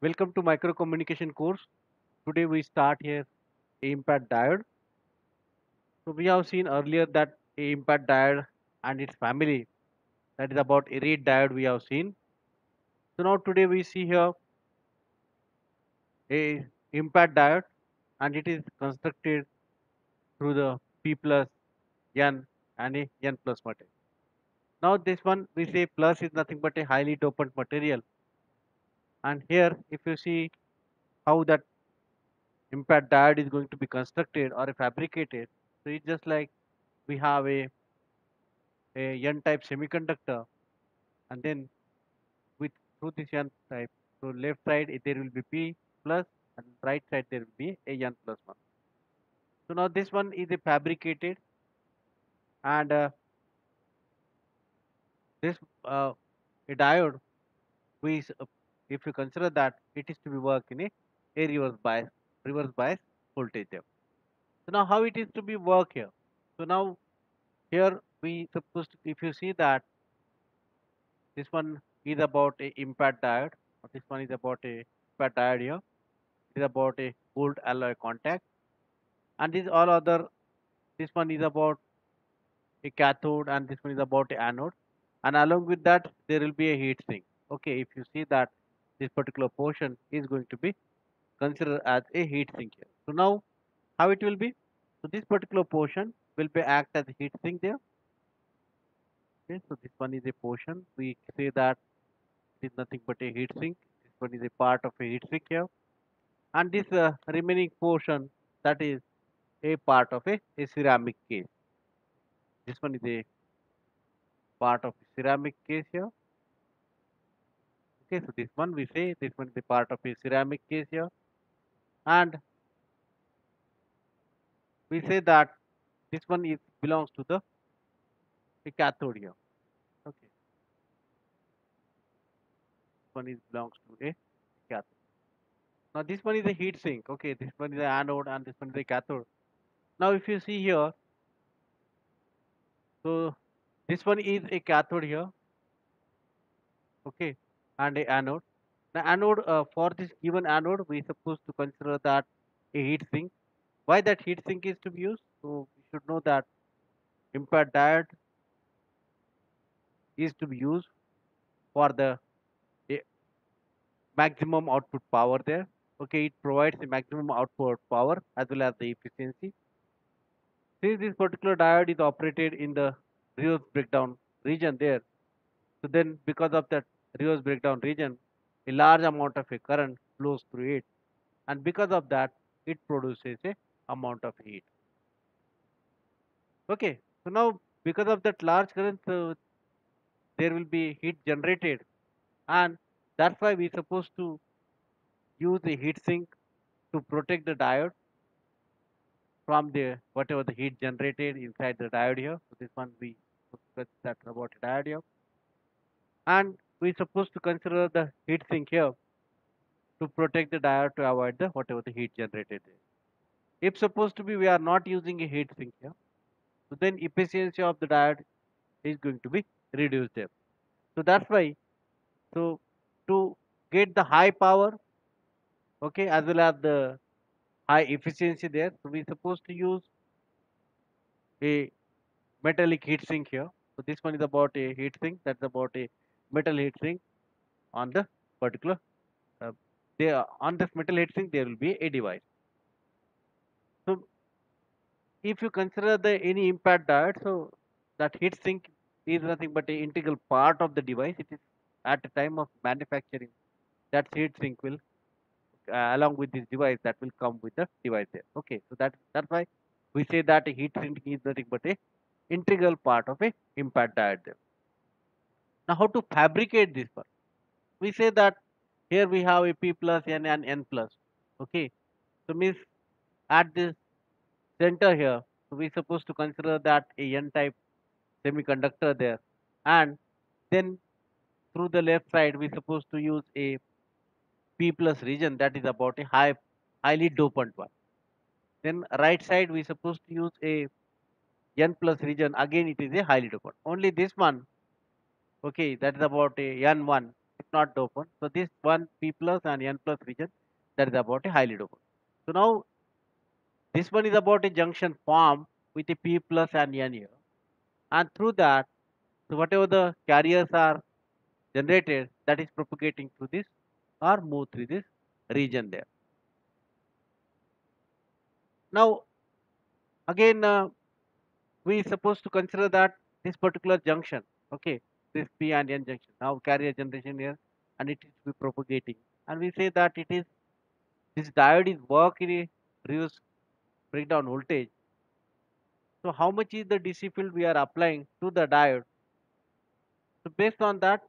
Welcome to micro communication course. Today we start here a IMPATT diode. So we have seen earlier that a IMPATT diode and its family that is about a Read diode we have seen. So now today we see here a IMPATT diode and it is constructed through the P plus N and a N plus material. Now this one we say plus is nothing but a highly dopant material and here if you see how that IMPATT diode is going to be constructed or fabricated so it's just like we have a a n type semiconductor and then with through this n type so left side there will be p plus and right side there will be a n plus 1 so now this one is a fabricated and uh, this uh, a diode uh, if you consider that it is to be work in a, a reverse bias reverse bias voltage. There so now how it is to be work here? So now here we supposed to, if you see that this one is about a IMPATT diode or this one is about a IMPATT diode here it is about a gold alloy contact and this all other this one is about a cathode and this one is about a anode and along with that there will be a heat sink. Okay if you see that this particular portion is going to be considered as a heat sink here so now how it will be? So this particular portion will be act as a heat sink there. Okay so this one is a portion. We say that it is nothing but a heat sink. This one is a part of a heat sink here. And this uh, remaining portion that is a part of a, a ceramic case. This one is a part of ceramic case here okay so this one we say this one is a part of a ceramic case here. And we say that this one is belongs to the a cathode here. Okay. This one is belongs to a cathode. Now this one is a heat sink. Okay this one is the anode and this one is the cathode. Now if you see here so this one is a cathode here. Okay and a anode. The anode uh, for this given anode we supposed to consider that a heat sink. Why that heat sink is to be used? So we should know that IMPATT diode is to be used for the a maximum output power there. Okay it provides the maximum output power as well as the efficiency. Since this particular diode is operated in the reverse breakdown region there so then because of that reverse breakdown region a large amount of a current flows through it and because of that it produces a amount of heat. Okay so now because of that large current uh, there will be heat generated and that's why we're supposed to use the heat sink to protect the diode from the whatever the heat generated inside the diode here. So this one we discussed that about the diode here. And we supposed to consider the heat sink here to protect the diode to avoid the whatever the heat generated there. If supposed to be we are not using a heat sink here, so then efficiency of the diode is going to be reduced there. So that's why so to get the high power, okay, as well as the high efficiency there, so we supposed to use a metallic heat sink here. So this one is about a heat sink. That's about a metal heat sink on the particular. Uh, there on this metal heat sink there will be a device. So if you consider the any IMPATT diode, so that heat sink is nothing but an integral part of the device. It is at the time of manufacturing that heat sink will uh, along with this device that will come with the device there. Okay, so that that's why we say that a heat sink is nothing but a integral part of a IMPATT diode there. Now how to fabricate this part? We say that here we have a p plus n and n plus. Okay, so means at this center here, so we supposed to consider that a n type semiconductor there, and then through the left side we supposed to use a p plus region that is about a high highly dopant one. Then right side we supposed to use a n plus region again it is a highly dopant. Only this one, okay, that is about a n1 it's not dopant. So this one P plus and N plus region that is about a highly dopant. So now this one is about a junction formed with a P plus and N here. And through that, so whatever the carriers are generated, that is propagating through this or move through this region there. Now, again, uh, we supposed to consider that this particular junction, okay, P and N junction, now carrier generation here, and it is be propagating, and we say that it is this diode is work in a reverse breakdown voltage. So how much is the DC field we are applying to the diode? So based on that,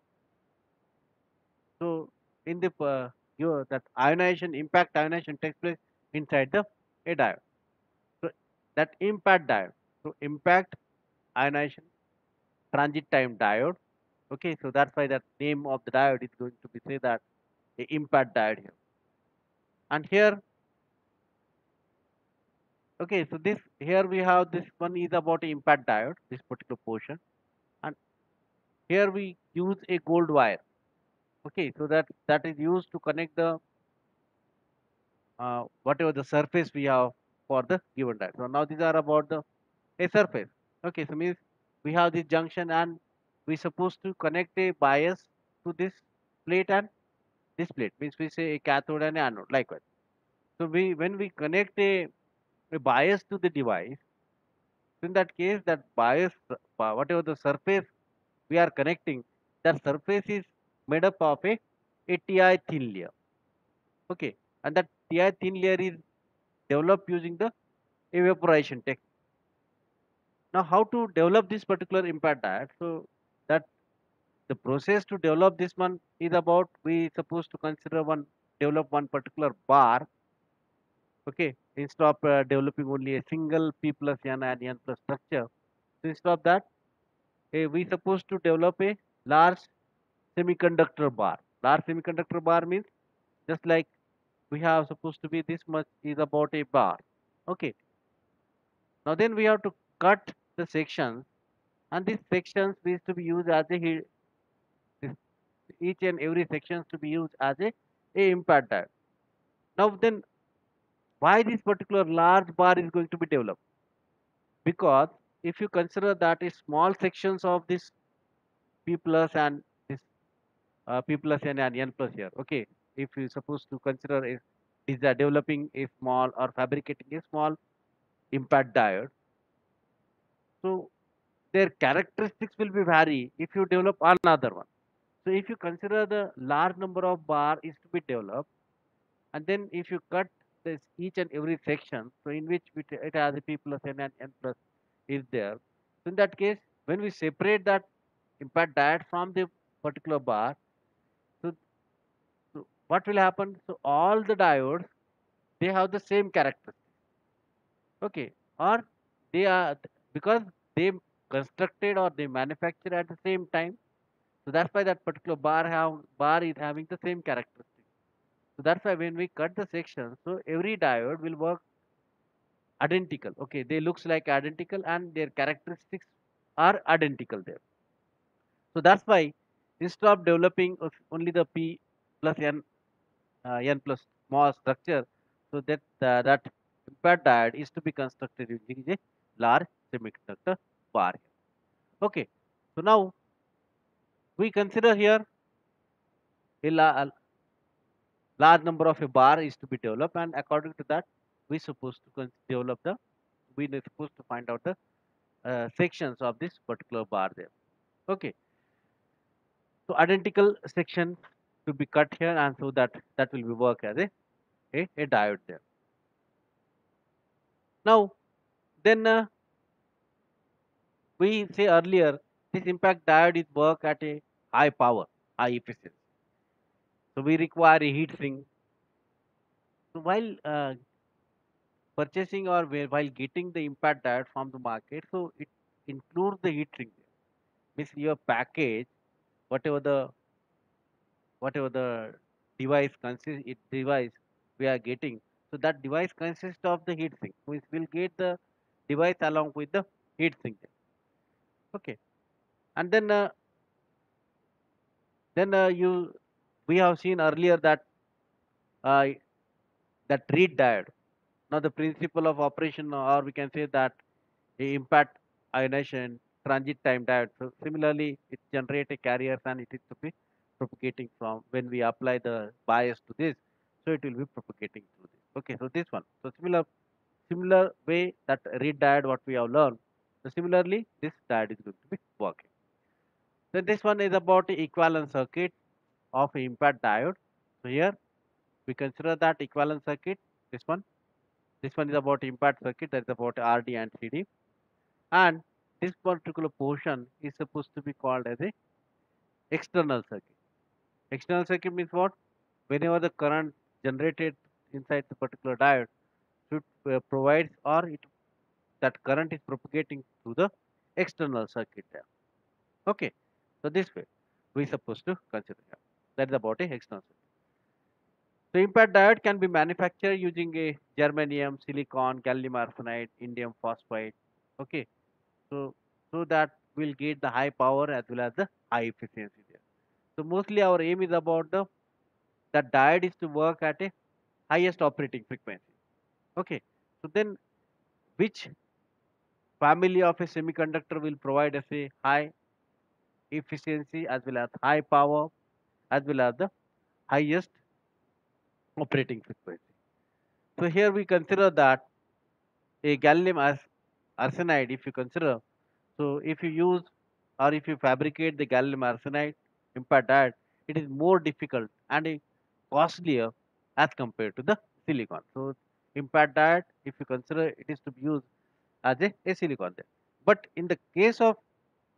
so in the uh, your that ionization impact ionization takes place inside the a diode. So that IMPATT diode. So impact ionization transit time diode. Okay, so that's why that name of the diode is going to be say that a IMPATT diode here. And here, okay, so this here we have this one is about IMPATT diode, this particular portion, and here we use a gold wire. Okay, so that that is used to connect the uh, whatever the surface we have for the given diode. So now these are about the a surface. Okay, so means we have this junction and we supposed to connect a bias to this plate and this plate means we say a cathode and anode likewise. So we when we connect a, a bias to the device, in that case that bias uh, whatever the surface we are connecting, that surface is made up of a, a TI thin layer. Okay, and that TI thin layer is developed using the evaporation technique. Now, how to develop this particular IMPATT diode? So the process to develop this one is about we supposed to consider one develop one particular bar. Okay, instead of uh, developing only a single P plus N and N plus structure. So instead of that, eh, we supposed to develop a large semiconductor bar. Large semiconductor bar means just like we have supposed to be this much is about a bar. Okay. Now then we have to cut the sections and these sections we is to be used as a each and every sections to be used as a, a diode. Now then why this particular large bar is going to be developed? Because if you consider that a small sections of this P plus and this uh, P plus N and N plus here, okay, if you suppose to consider is is developing a small or fabricating a small IMPATT diode, so their characteristics will be vary if you develop another one. So if you consider the large number of bar is to be developed, and then if you cut this each and every section, so in which it, has a P plus N and N plus is there. So in that case, when we separate that IMPATT diode from the particular bar, so, so what will happen? So all the diodes they have the same characteristics. Okay, or they are because they constructed or they manufactured at the same time. So that's why that particular bar have bar is having the same characteristics. So that's why when we cut the section, so every diode will work identical. Okay, they looks like identical and their characteristics are identical there. So that's why instead of developing only the P plus N uh, N plus small structure, so that uh, that IMPATT diode is to be constructed using a large semiconductor bar. Okay, so now we consider here a, la- large number of a bar is to be developed, and according to that, we supposed to develop the we supposed to find out the uh, sections of this particular bar there. Okay, so identical section to be cut here, and so that that will be work as a a, a diode there. Now, then uh, we say earlier this IMPATT diode is work at a high power, high efficiency. So we require a heat sink. So while uh, purchasing or while getting the IMPATT diode from the market, so it includes the heat sink. Means your package, whatever the whatever the device consists, it device we are getting. So that device consists of the heat sink. We will get the device along with the heat sink. Okay, and then uh, then uh, you we have seen earlier that uh, that Read diode. Now the principle of operation, or we can say that impact ionization transit time diode. So similarly, it generates a carriers and it is to be propagating from when we apply the bias to this. So it will be propagating through this. Okay, so this one. So similar similar way that Read diode what we have learned. So similarly, this diode is going to be working. Then this one is about the equivalent circuit of IMPATT diode. So here we consider that equivalent circuit. This one, this one is about IMPATT circuit. That is about RD and CD, and this particular portion is supposed to be called as a external circuit. External circuit means what? Whenever the current generated inside the particular diode should uh, provides or it that current is propagating through the external circuit there. Okay, so this way we supposed to consider. That is about a circuit. So IMPATT diode can be manufactured using a germanium, silicon, gallium arsenide, indium phosphide. Okay, so so that will get the high power as well as the high efficiency there. So mostly our aim is about the that diode is to work at a highest operating frequency. Okay, so then which family of a semiconductor will provide us a high efficiency as well as high power as well as the highest operating frequency. So here we consider that a gallium arsenide, if you consider, so if you use or if you fabricate the gallium arsenide IMPATT diode, it is more difficult and costlier as compared to the silicon. So IMPATT diode, if you consider it is to be used as a, a silicon. But in the case of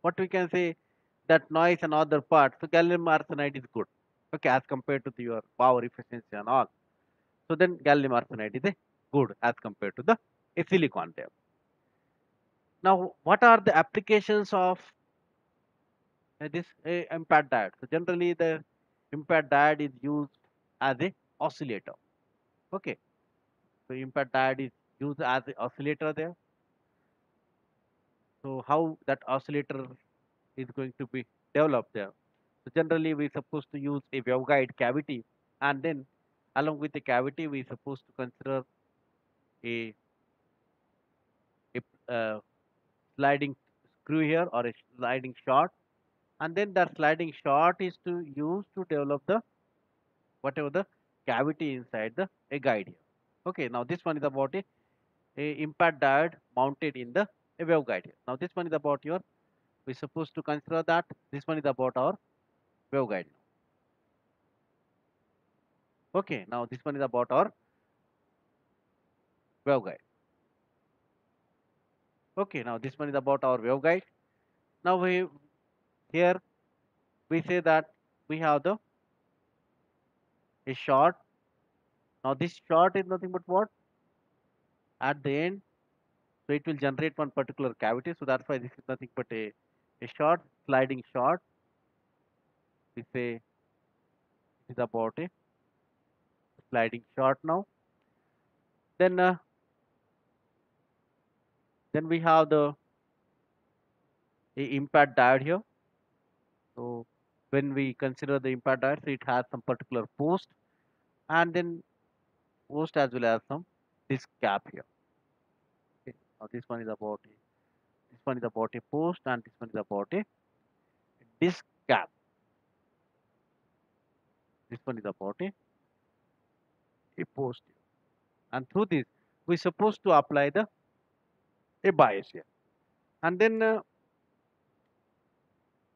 what we can say that noise and other parts, so gallium arsenide is good. Okay, as compared to your power efficiency and all. So then gallium arsenide is a good as compared to the silicon there. Now, what are the applications of uh, this uh, IMPATT diode? So generally, the IMPATT diode is used as a oscillator. Okay, so IMPATT diode is used as an oscillator there. So how that oscillator is going to be developed there? So generally, we are supposed to use a waveguide cavity, and then along with the cavity, we are supposed to consider a a uh, sliding screw here or a sliding shot. And then that sliding shot is to use to develop the whatever the cavity inside the a guide here. Okay now this one is about a, a IMPATT diode mounted in the a waveguide here. Now this one is about your we're supposed to consider that this one is about our waveguide now okay now this one is about our waveguide Okay, now this one is about our waveguide. Now we here we say that we have the a short. Now this short is nothing but what? At the end, so it will generate one particular cavity. So that's why this is nothing but a, a short sliding shot. We say it is about a sliding shot now. Then uh, then we have the IMPATT diode here. So when we consider the IMPATT diode, it has some particular post and then post as well as some disc cap here. Okay. Now this one is about one is about a post and this one is about a disc cap. This one is about a, a post. And through this, we're supposed to apply the a bias here. And then uh,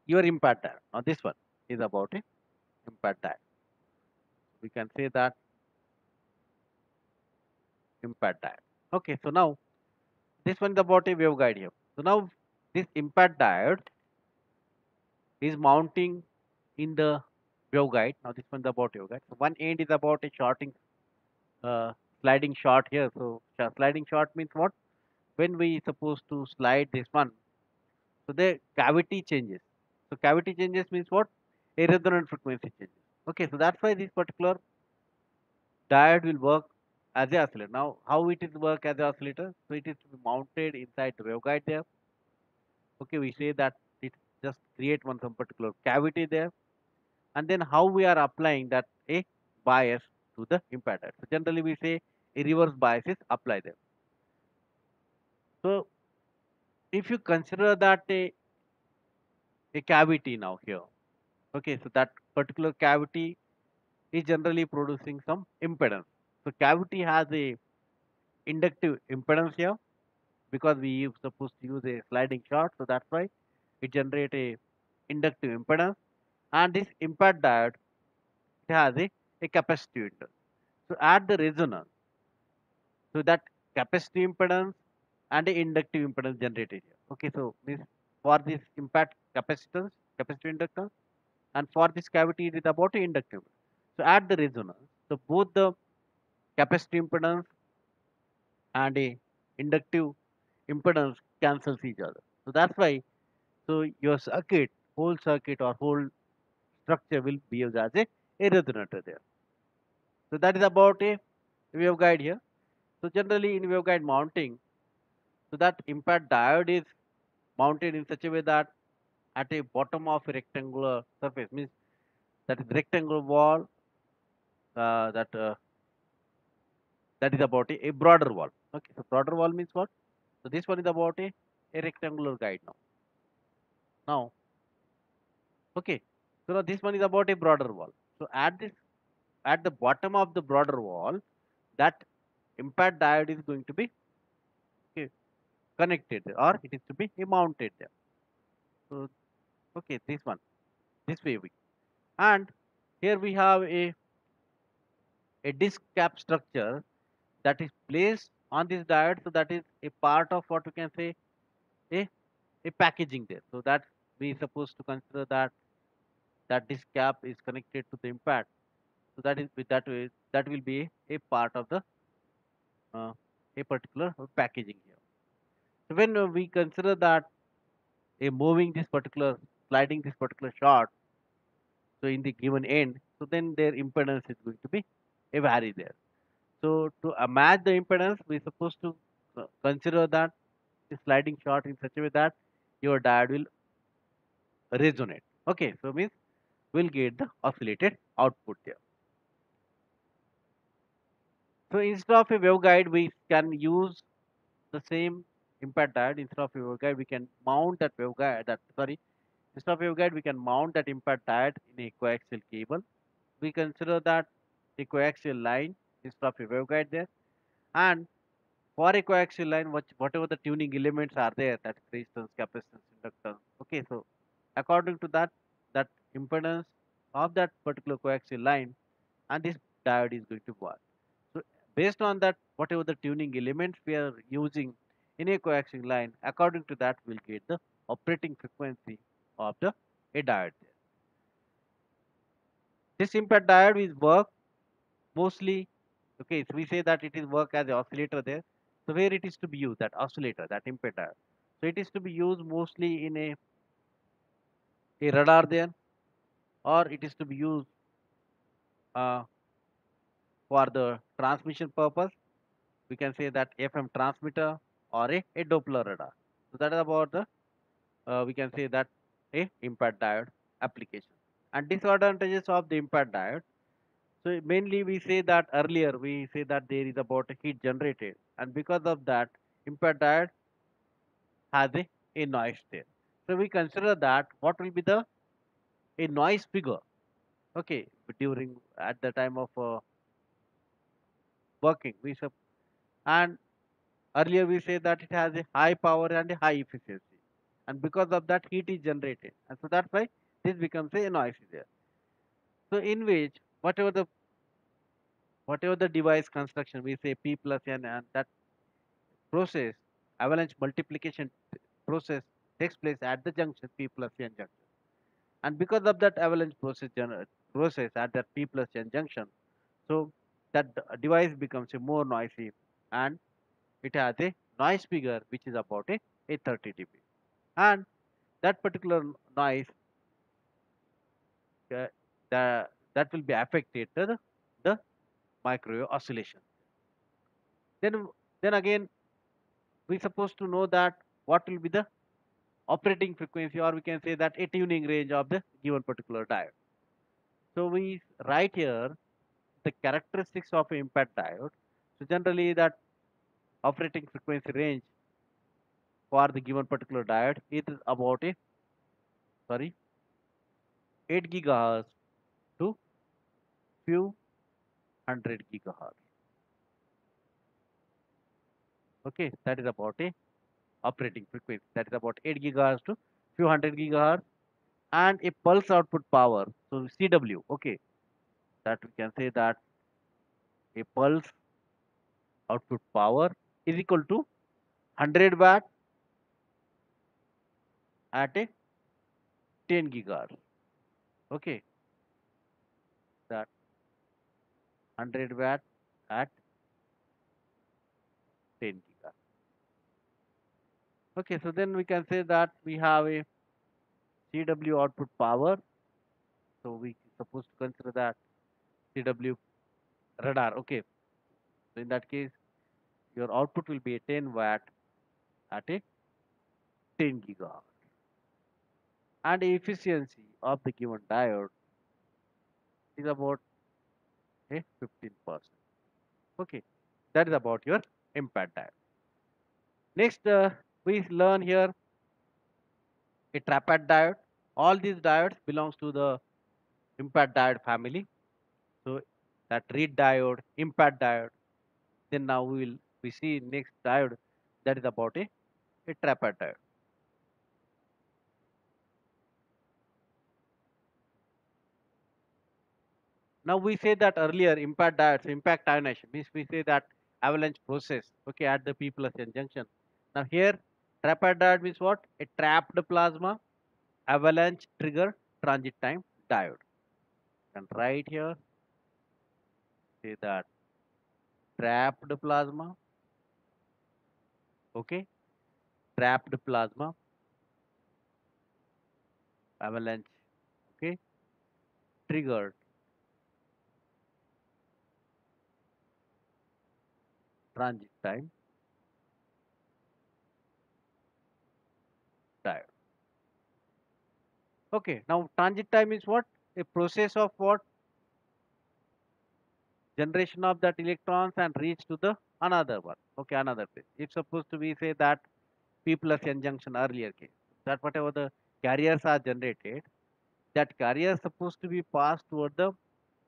your IMPATT diode. Now this one is about a IMPATT diode. We can say that IMPATT diode. Okay, so now this one is about a waveguide here. So now this IMPATT diode is mounting in the waveguide. Now this one is about waveguide. So one end is about a shorting, uh, sliding shot here. So sliding shot means what? when we supposed to slide this one so the cavity changes so cavity changes means what a resonant frequency changes okay so that's why this particular diode will work as a oscillator now how it is work as a oscillator so it is to be mounted inside the waveguide there okay we say that it just create one some particular cavity there and then how we are applying that a bias to the IMPATT. So generally we say a reverse bias is applied there. So if you consider that a, a cavity now here, okay, so that particular cavity is generally producing some impedance. So cavity has a inductive impedance here because we supposed to use a sliding shot, so that's why it generate a inductive impedance, and this IMPATT diode it has a, a capacitive. So at the resonance, so that capacitive impedance and a inductive impedance generated here. Okay, so this for this IMPATT capacitance, capacitive inductance, and for this cavity it is about inductive. So at the resonance, so both the capacitive impedance and a inductive impedance cancels each other. So that's why so your circuit, whole circuit or whole structure will behave as a, a resonator there. So that is about a waveguide here. So generally in waveguide mounting, so that IMPATT diode is mounted in such a way that at a bottom of a rectangular surface means that is rectangular wall uh, that uh, that is about a, a broader wall. Okay, so broader wall means what? So this one is about a, a rectangular guide now. Now, okay, so now this one is about a broader wall. So at this, at the bottom of the broader wall, that IMPATT diode is going to be okay, connected or it is to be mounted there. So, okay, this one, this way we, and here we have a a disc cap structure that is placed on this diode. So that is a part of what we can say a a packaging there. So that we supposed to consider that that this cap is connected to the IMPATT. So that is with that way that will be a part of the uh, a particular packaging here. So when we consider that a moving this particular sliding this particular shot, so in the given end, so then their impedance is going to be a vary there. So to match the impedance, we supposed to consider that the sliding shot in such a way that your diode will resonate. Okay, so means we'll get the oscillated output there. So instead of a waveguide, we can use the same IMPATT diode. Instead of a waveguide, we can mount that waveguide. That sorry, instead of a waveguide, we can mount that IMPATT diode in a coaxial cable. We consider that the coaxial line of a waveguide there, and for a coaxial line, what, whatever the tuning elements are there, that resistance, capacitance, inductance. Okay, so according to that, that impedance of that particular coaxial line, and this diode is going to work. So based on that, whatever the tuning elements we are using in a coaxial line, according to that, we'll get the operating frequency of the a diode there. This IMPATT diode is work mostly okay so we say that it is work as oscillator there. So where it is to be used that oscillator that diode so it is to be used mostly in a a radar there or it is to be used uh, for the transmission purpose. We can say that fm transmitter or a, a doppler radar. So that is about the uh, we can say that a IMPATT diode application. And disadvantages of the IMPATT diode so mainly we say that earlier we say that there is about heat generated and because of that IMPATT diode has a, a noise there. So we consider that what will be the a noise figure okay during at the time of uh, working we sub and earlier we say that it has a high power and a high efficiency and because of that heat is generated and so that's why this becomes a noise there. So in which whatever the whatever the device construction we say p plus n and that process avalanche multiplication process takes place at the junction p plus n junction. And because of that avalanche process process at that p plus n junction so that device becomes a more noisy and it has a noise figure which is about a, a 30 dB. And that particular noise uh, the, that will be affected to the, microwave oscillation. Then, then again, we supposed to know that what will be the operating frequency or we can say that a tuning range of the given particular diode. So we write here the characteristics of IMPATT diode. So generally that operating frequency range for the given particular diode it is about a sorry 8 gigahertz to few hundred gigahertz. Okay, that is about a operating frequency. That is about 8 gigahertz to few hundred gigahertz and a pulse output power. So CW, okay, that we can say that a pulse output power is equal to 100 watt at a 10 gigahertz. Okay, that 100 watt at 10 gigahertz. Okay, so then we can say that we have a CW output power. So we supposed to consider that CW radar. Okay, so in that case, your output will be a 10 watt at a 10 gigahertz. And efficiency of the given diode is about a 15%. Okay, that is about your IMPATT diode. Next, uh, we learn here a TRAPATT diode. All these diodes belongs to the IMPATT diode family. So that Read diode, IMPATT diode. Then now we will we see next diode that is about a, a TRAPATT diode. Now we say that earlier IMPATT diodes, impact ionization means we say that avalanche process okay at the P plus N junction. Now here TRAPATT diode means what? A trapped plasma avalanche trigger transit time diode. And right here say that trapped plasma okay trapped plasma avalanche okay triggered transit time diode. Okay, now transit time is what? A process of what? Generation of that electrons and reach to the another one. Okay, another place. If supposed to be say that P plus N junction earlier case, that whatever the carriers are generated, that carrier is supposed to be passed toward the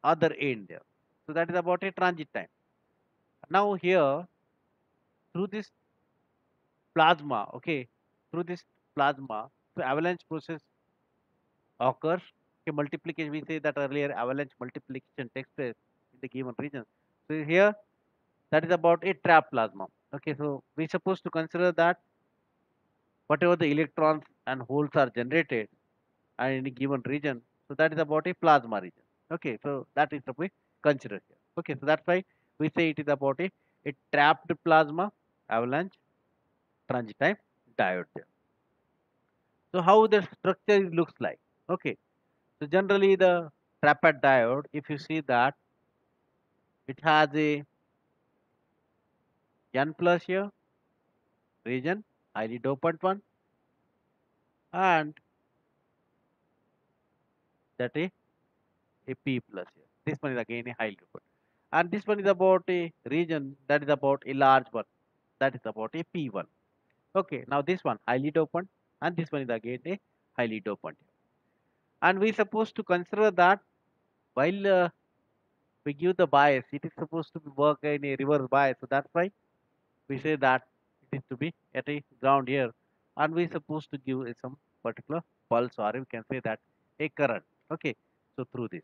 other end there. So that is about a transit time. Now here, through this plasma, okay, through this plasma, the avalanche process occurs. Okay, multiplication, we say that earlier avalanche multiplication takes place in the given region. So here, that is about a trap plasma. Okay, so we supposed to consider that whatever the electrons and holes are generated and in a given region, so that is about a plasma region. Okay, so that is what we consider here. Okay, so that's why we say it is about a, a trapped plasma avalanche transit time diode there. So how the structure looks like? Okay, so generally the TRAPATT diode, if you see that it has a N plus here region, highly dopant one, and that is a P plus here. This one is again a highly dopant. And this one is about a region that is about a large one, that is about a P1. Okay, now this one highly dopant, and this one is again a highly dopant. And we supposed to consider that while uh, we give the bias, it is supposed to work in a reverse bias. So that's why we say that it is to be at a ground here, and we supposed to give some particular pulse, or we can say that a current. Okay, so through this.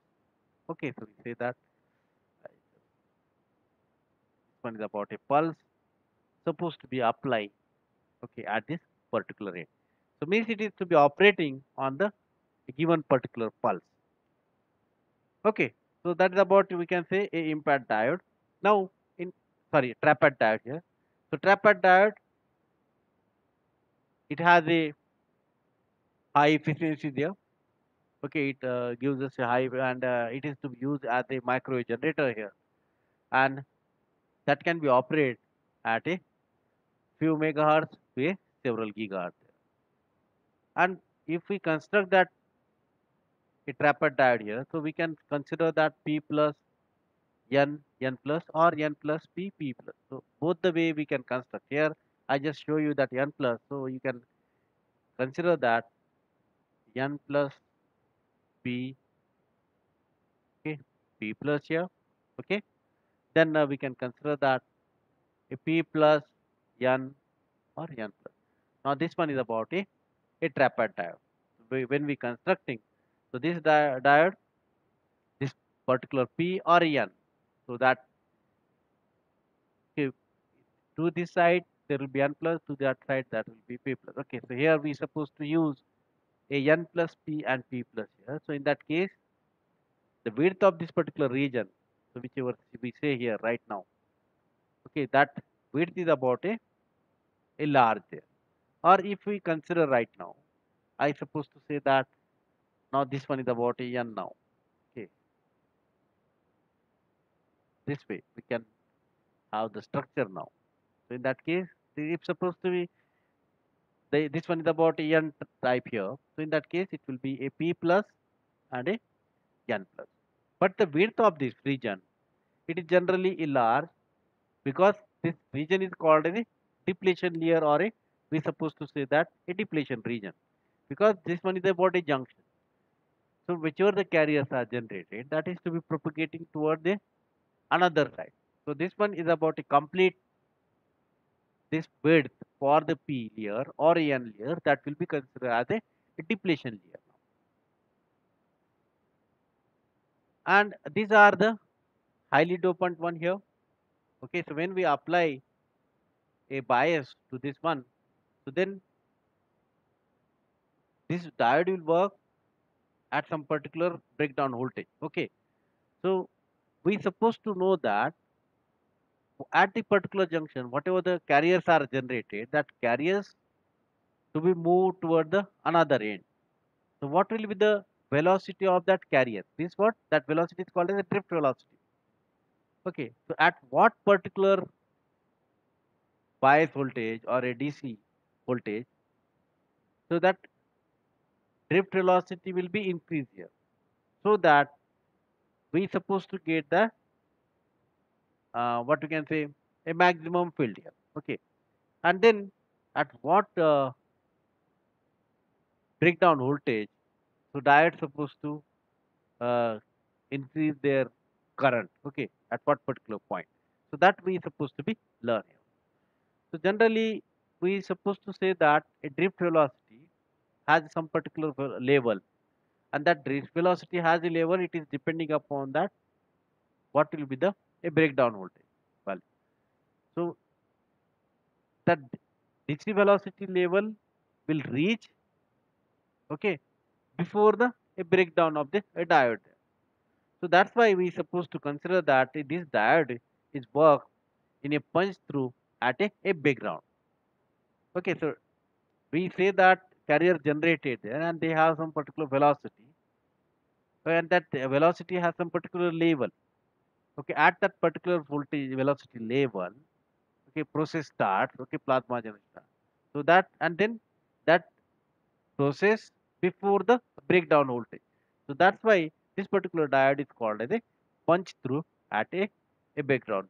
Okay, so we say that one is about a pulse supposed to be applied okay at this particular rate. So means it is to be operating on the given particular pulse. Okay so that is about we can say a IMPATT diode. Now in sorry TRAPATT diode here. So TRAPATT diode it has a high efficiency there. Okay it uh, gives us a high and uh, it is to be used as a microwave generator here. And that can be operated at a few megahertz to a several gigahertz and if we construct that a TRAPATT diode here. So we can consider that P plus N, N plus or N plus P, P plus. So both the way we can construct. Here I just show you that N plus. So you can consider that N plus P, okay, P plus here, okay. Then uh, we can consider that a P plus N or N plus. Now this one is about a, a TRAPATT diode. We- When we constructing, so this di- diode, this particular P or N, so that okay, to this side there will be N plus, to that side that will be P plus. Okay, so here we supposed to use a N plus P and P plus here. So in that case, the width of this particular region, so whichever we say here right now, okay, that width is about a, a large. Or if we consider right now, I suppose to say that now this one is about a N now. Okay, this way we can have the structure now. So in that case, if supposed to be the, this one is about a n type here. So in that case, it will be a p plus and a n plus. But the width of this region, it is generally large because this region is called a depletion layer or a we supposed to say that a depletion region because this one is about a junction. So whichever the carriers are generated, that is to be propagating toward the another side. So this one is about a complete this width for the P layer or N layer that will be considered as a depletion layer. And these are the highly dopant one here. Okay, so when we apply a bias to this one, so then this diode will work at some particular breakdown voltage. Okay, so we supposed to know that at the particular junction, whatever the carriers are generated, that carriers to be moved toward the another end. So what will be the velocity of that carrier? This what that velocity is called as a drift velocity. Okay, so at what particular bias voltage or a DC voltage, so that drift velocity will be increased here, so that we supposed to get the uh, what we can say a maximum field here. Okay, and then at what uh, breakdown voltage, so diode supposed to uh, increase their current. Okay, at what particular point. So that we supposed to be learning. So generally we supposed to say that a drift velocity has some particular level and that drift velocity has a level it is depending upon that what will be the a breakdown voltage value. So that DC velocity level will reach okay before the a breakdown of the diode. So that's why we supposed to consider that this diode is work in a punch through at a, a background. Okay, so we say that carrier generated and they have some particular velocity and that velocity has some particular level. Okay, at that particular voltage velocity level, okay, process starts, okay, plasma generation. So that and then that process before the breakdown voltage. So that's why this particular diode is called as a punch through at a, a background.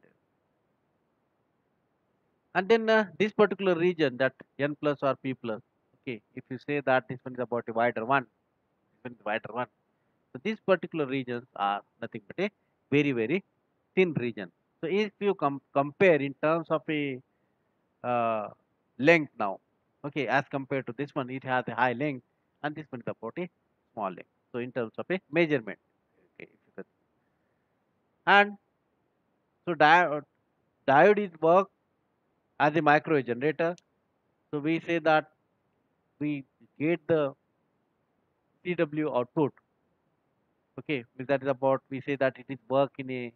And then uh, this particular region that n plus or p plus, okay, if you say that this one is about a wider one, this one is wider one. So these particular regions are nothing but a very very thin region. So if you com- compare in terms of a uh, length now, okay, as compared to this one, it has a high length, and this one is about a small length. So in terms of a measurement, okay, and so diode diode is work as a micro generator. So we say that we get the CW output. Okay, that is about we say that it is work in a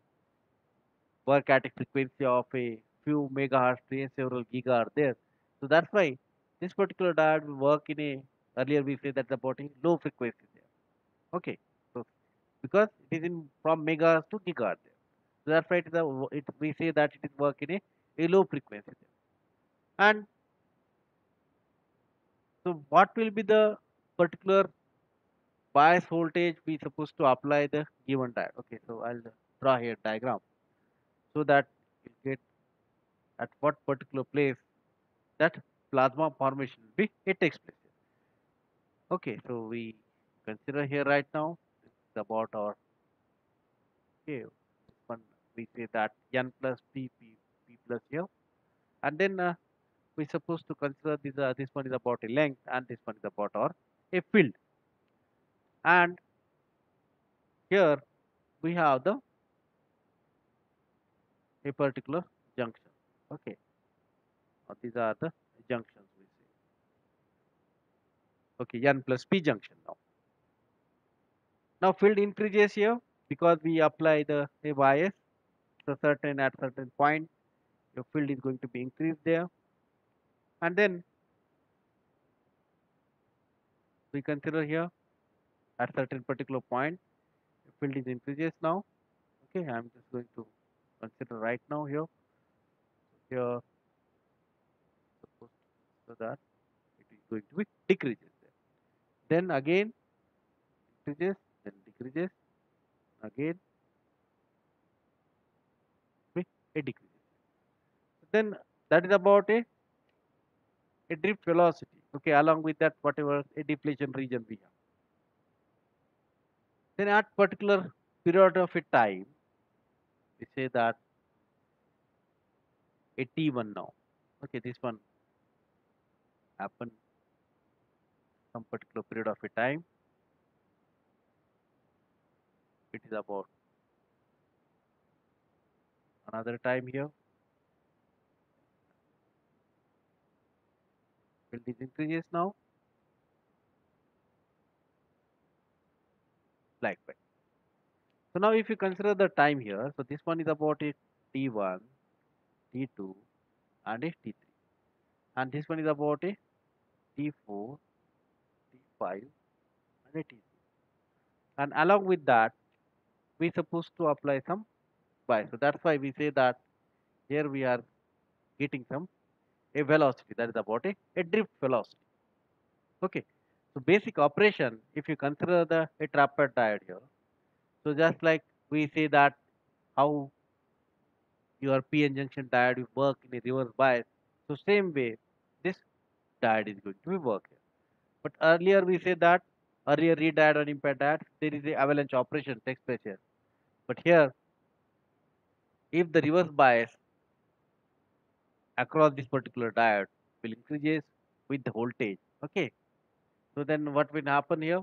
work at a frequency of a few megahertz and several gigahertz there. So that's why this particular diode will work in a earlier we say that about a low frequency there. Okay, so because it is in from megahertz to gigahertz there. So that's why it is a, it, we say that it is work in a, a low frequency there. And so what will be the particular bias voltage we supposed to apply the given diode. Okay, so I'll draw here diagram so that you get at what particular place that plasma formation will be it takes place. Okay, so we consider here right now it's about our okay one we say that n plus p p p plus here. And then uh, we supposed to consider this uh, this one is about a length and this one is about our a field. And here we have the a particular junction. Okay. Or these are the junctions okay n plus p junction now. Now field increases here because we apply the a bias so certain at certain point your field is going to be increased there. And then we consider here at certain particular point field is increases now. Okay i'm just going to consider right now here. Here so that it is going to be decreases then again increases then decreases again it decreases then that is about a a drift velocity okay along with that whatever a depletion region we have. Then at particular period of a time we say that a t1 now okay this one happen some particular period of a time. It is about another time here. Will this increases now? Likewise. So now if you consider the time here so this one is about a t1 t2 and a t3 and this one is about a t4 t5 and a t6 and along with that we supposed to apply some bias so that's why we say that here we are getting some a velocity. That is about a, a drift velocity. Okay. So basic operation if you consider the a TRAPATT diode here so just like we say that how your p-n junction diode will work in a reverse bias so same way this diode is going to be work here but earlier we said that earlier Read diode and IMPATT diode there is a avalanche operation takes place here. But here if the reverse bias across this particular diode will increases with the voltage okay? So then what will happen here?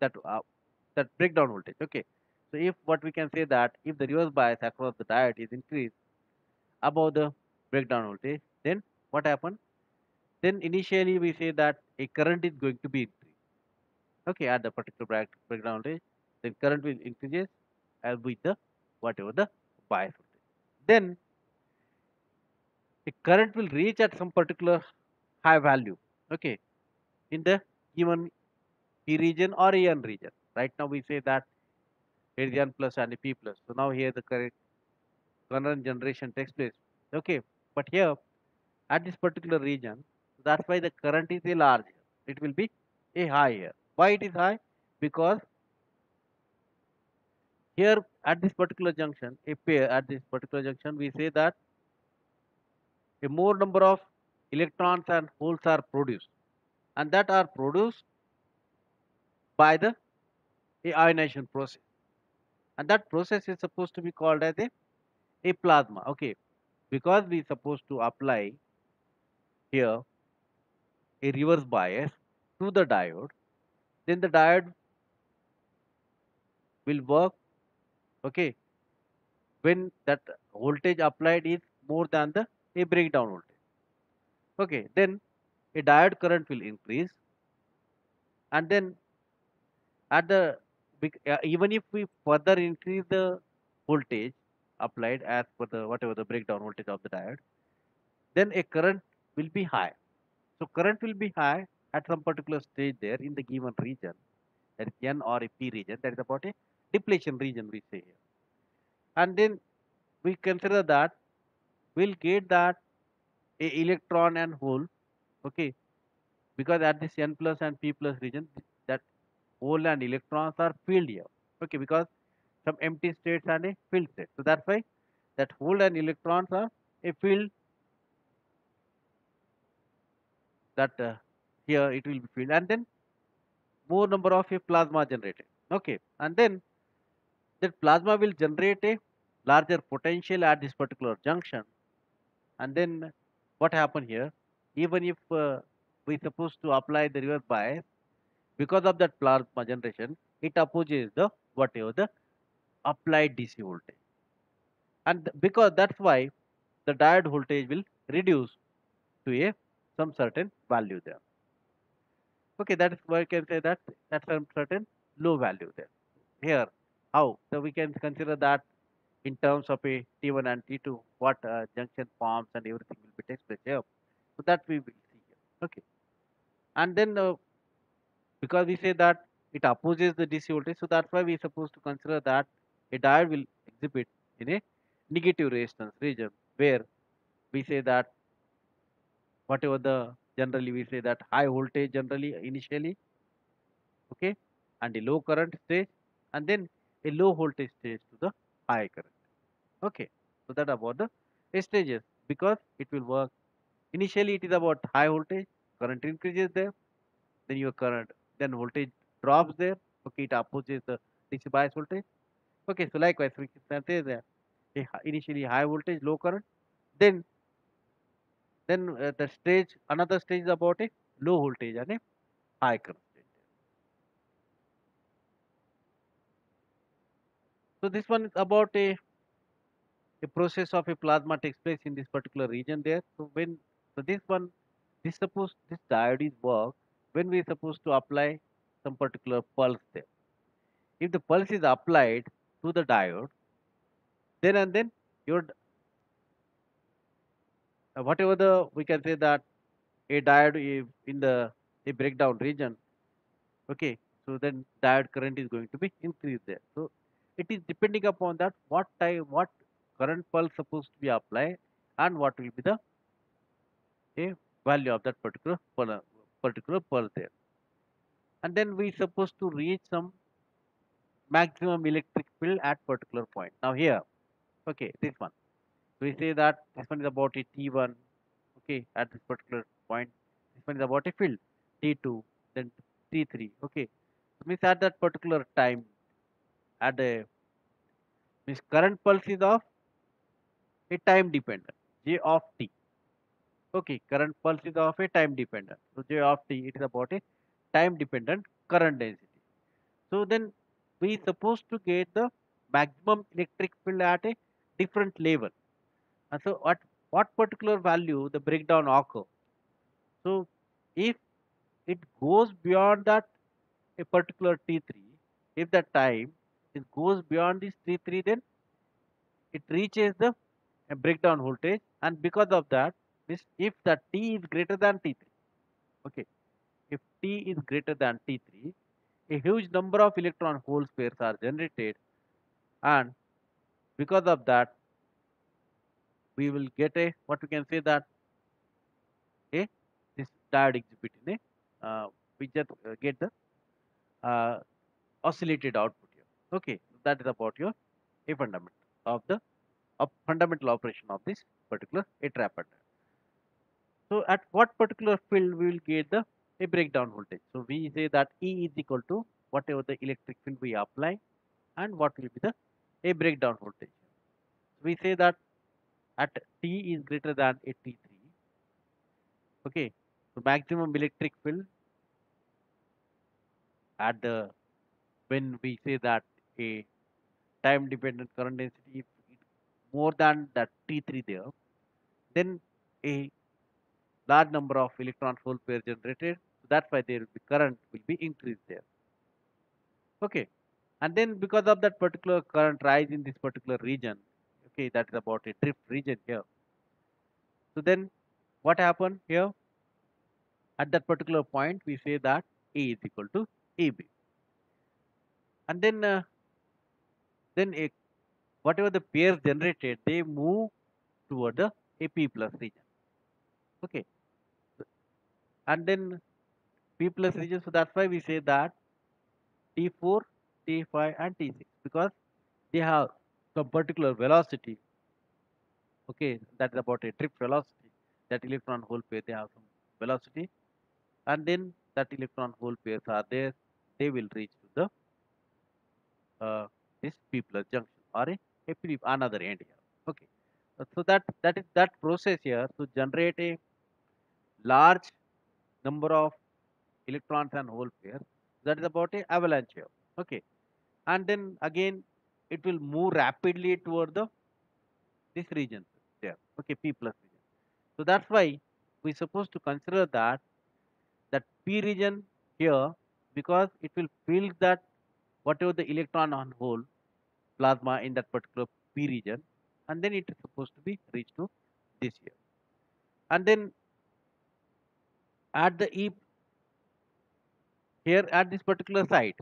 That uh, that breakdown voltage okay? So if what we can say that if the reverse bias across the diode is increased above the breakdown voltage then what happen? Then initially we say that a current is going to be increased. Okay at the particular breakdown voltage then current will increases as with the whatever the bias voltage then the current will reach at some particular high value okay in the given p region or en region. Right now we say that here is n plus and p plus. So now here the current current generation takes place. Okay but here at this particular region that's why the current is a large. It will be a high. Here why it is high? Because here at this particular junction a pair at this particular junction we say that a more number of electrons and holes are produced. And that are produced by the ionization process. And that process is supposed to be called as a, a plasma. Okay. Because we supposed to apply here a reverse bias to the diode then the diode will work okay when that voltage applied is more than the a breakdown voltage. Okay then a diode current will increase and then at the uh, even if we further increase the voltage applied as per the whatever the breakdown voltage of the diode then a current will be high so current will be high at some particular stage there in the given region that is n or a p region that is about a depletion region we say here and then we consider that we'll get that a electron and hole okay because at this n plus and p plus region that hole and electrons are filled here. Okay, because some empty states and a filled state. So that's why that hole and electrons are a filled that uh, here it will be filled. And then more number of a plasma generated. Okay, and then that plasma will generate a larger potential at this particular junction. And then what happen here? Even if uh, we supposed to apply the reverse bias because of that plasma generation it opposes the whatever the applied dc voltage. And because that's why the diode voltage will reduce to a some certain value there okay that is why I can say that that's some certain low value there here how so we can consider that in terms of a T1 and T2, what uh, junction forms and everything will be takes place here. So that we will see here. Okay. And then uh, because we say that it opposes the DC voltage, so that's why we supposed to consider that a diode will exhibit in a negative resistance region where we say that whatever the generally we say that high voltage generally initially okay and a low current stage and then a low voltage stage to the high current Okay, so that about the stages because it will work. Initially, it is about high voltage, current increases there, then your current, then voltage drops there. Okay, it opposes the DC bias voltage. Okay, so likewise, we can say that initially high voltage, low current, then then uh, the stage, another stage is about a low voltage and a high current. So this one is about a a process of a plasma takes place in this particular region there. So when so this one, this suppose this diode is work when we supposed to apply some particular pulse there. If the pulse is applied to the diode, then and then your Uh, whatever the we can say that a diode in the a breakdown region. Okay, so then diode current is going to be increased there. So it is depending upon that what type what current pulse supposed to be applied and what will be the a value of that particular pul- particular pulse there and then we supposed to reach some maximum electric field at particular point now here okay this one we say that this one is about a t1 okay at this particular point. This one is about a field t2 then t3 okay. So means at that particular time at the means current pulse is of a time dependent j of t okay. Current pulse is of a time dependent. So j of t it is about a time dependent current density. So then we supposed to get the maximum electric field at a different level and so at what particular value the breakdown occur? So if it goes beyond that a particular t3 if the time it goes beyond this t3 then it reaches the breakdown voltage. And because of that this if the t is greater than t3 okay if t is greater than t3 a huge number of electron hole pairs are generated. And because of that we will get a what we can say that a this diode exhibit in a uh, we just uh, get the uh, oscillated output here. Okay that is about your a fundamental of the of fundamental operation of this particular a TRAPATT so at what particular field we will get the a breakdown voltage? So we say that e is equal to whatever the electric field we apply and what will be the a breakdown voltage. We say that at t is greater than 83 okay so maximum electric field at the when we say that a time dependent current density more than that t3 there then a large number of electron hole pair generated so that's why there will be current will be increased there. Okay and then because of that particular current rise in this particular region okay that is about a drift region here. So then what happened here? At that particular point we say that a is equal to ab and then uh, then a whatever the pairs generated they move toward the ap plus region. Okay. And then p plus region so that's why we say that T4, T5 and T6 because they have some particular velocity. Okay, that is about a drift velocity. That electron hole pair they have some velocity and then that electron hole pairs are there. They will reach to the uh, this P plus junction or a, another end here. Okay, so that that is that process here to generate a large number of electrons and hole pairs. That is about a avalanche here. Okay, and then again it will move rapidly toward the this region there. Okay, P plus region. So that's why we supposed to consider that that P region here because it will fill that whatever the electron on hole plasma in that particular P region and then it is supposed to be reached to this here. And then at the E here at this particular site,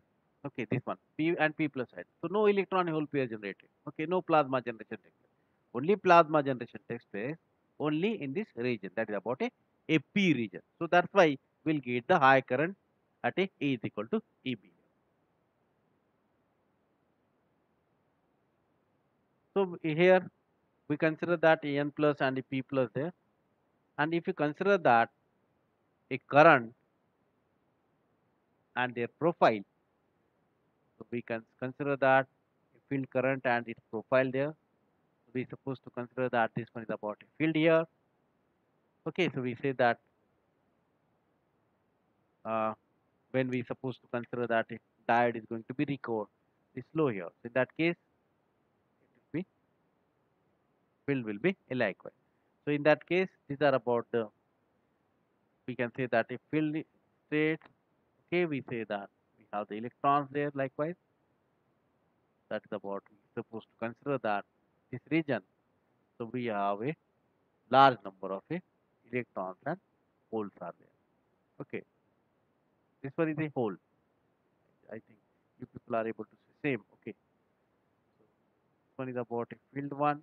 okay, this one P and P plus side. So no electron hole pair generated. Okay, no plasma generation takes place. Only plasma generation takes place only in this region. That is about a, a P region. So that's why we'll get the high current at a E is equal to EB. So here we consider that N plus and P plus there. And if you consider that a current and their profile, so we can consider that field current and its profile there. We supposed to consider that this one is about a field here. Okay, so we say that uh, when we supposed to consider that a diode is going to be recovered, is low here. So in that case, it will be field will be likewise. So in that case, these are about the we can say that a field state. Okay, we say that have the electrons there likewise. That is about supposed to consider that this region. So we have a large number of a electrons and holes are there. Okay, this one is a hole. I think you people are able to see same. Okay, so this one is about a field one.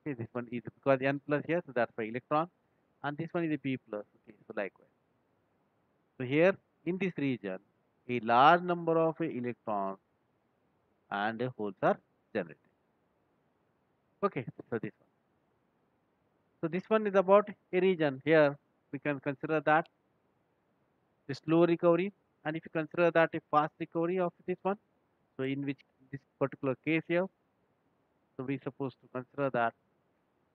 Okay, this one is because n plus here, so that's why electron, and this one is a p plus. Okay, so likewise. So here in this region, a large number of electrons and holes are generated. Okay, so this one. So this one is about a region. Here we can consider that the slow recovery, and if you consider that a fast recovery of this one, so in which this particular case here, so we supposed to consider that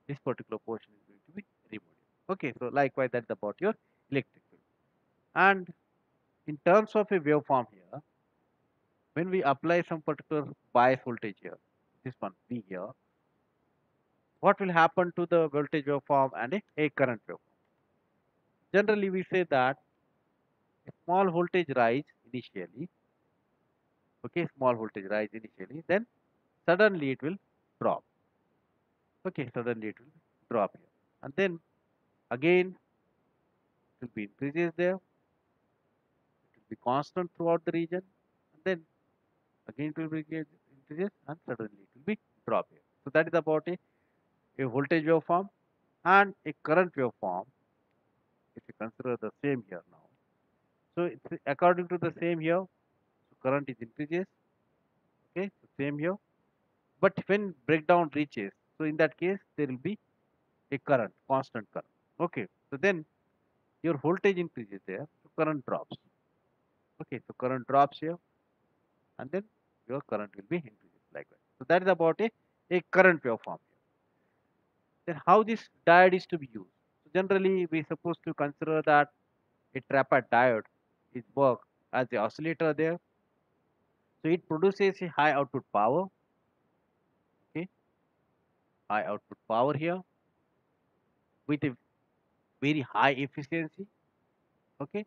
this particular portion is going to be removed. Okay, so likewise that's about your electric field. And in terms of a waveform here, when we apply some particular bias voltage here, this one V here, what will happen to the voltage waveform and a, current waveform? Generally, we say that a small voltage rise initially, okay, small voltage rise initially, then suddenly it will drop. Okay, suddenly it will drop here, and then again it will be increases there. Be constant throughout the region, and then again it will be increases, and suddenly it will be drop here. So that is about a a voltage waveform and a current waveform if you consider the same here now. So it's according to the same here, so current is increases, okay, so same here. But when breakdown reaches, so in that case there will be a current, constant current, okay. So then your voltage increases there, so current drops, okay. So current drops here, and then your current will be increases like that. So that is about a, a current waveform here then how this diode is to be used. So generally, we are supposed to consider that a TRAPATT diode is work as the oscillator there. So it produces a high output power. Okay, high output power here with a very high efficiency. Okay,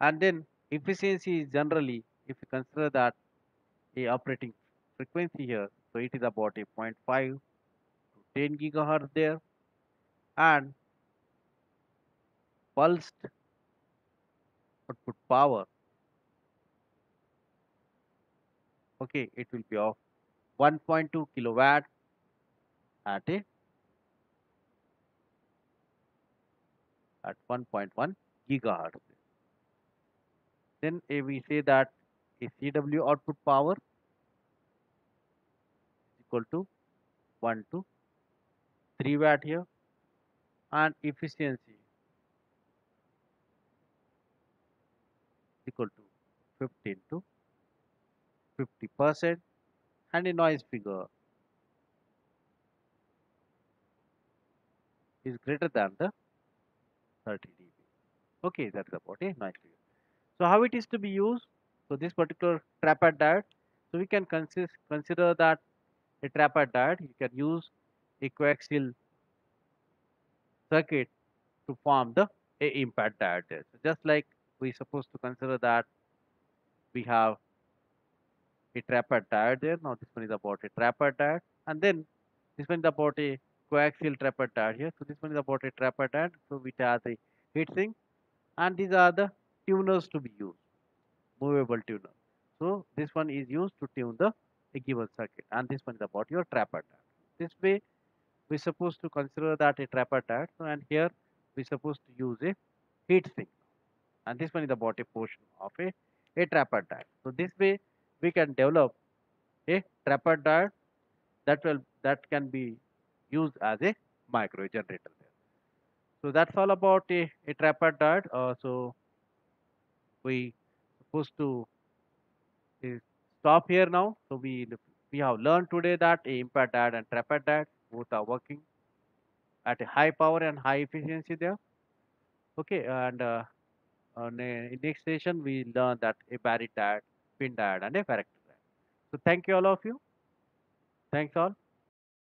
and then efficiency is generally if you consider that a operating frequency here, so it is about a 0.5 to 10 gigahertz there and pulsed output power okay it will be of 1.2 kilowatt at a at 1.1 gigahertz then eh, we say that a CW output power is equal to 1 to 3 watt here and efficiency is equal to 15 to 50 percent and a noise figure is greater than the 30 dB. Okay, that's about a noise figure. So how it is to be used? So this particular TRAPATT diode, so we can consist, consider that a TRAPATT diode, you can use a coaxial circuit to form the a IMPATT diode. So just like we supposed to consider that we have a TRAPATT diode there. Now this one is about a TRAPATT diode and then this one is about a coaxial TRAPATT diode here. So this one is about a TRAPATT diode. So which has a heatsink and these are the tuners to be used, movable tuner. So this one is used to tune the a given circuit and this one is about your TRAPATT diode. This way we supposed to consider that a TRAPATT diode so, and here we supposed to use a heatsink and this one is about a portion of a, a TRAPATT diode. So this way we can develop a TRAPATT diode that will that can be used as a micro generator. So that's all about a, a TRAPATT diode. Uh, so we supposed to uh, stop here now. So we we have learned today that a IMPATT diode and TRAPATT diode both are working at a high power and high efficiency there. Okay, and uh, on a, next session we learn that a BARITT diode, pin diode, and a Varactor. So thank you all of you. Thanks all.